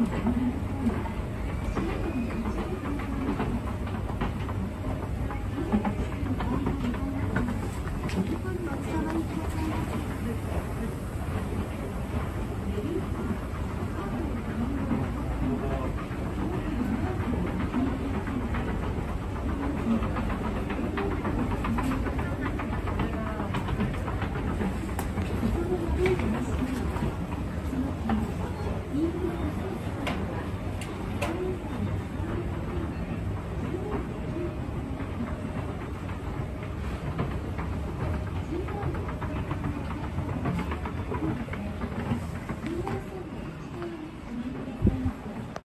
うん。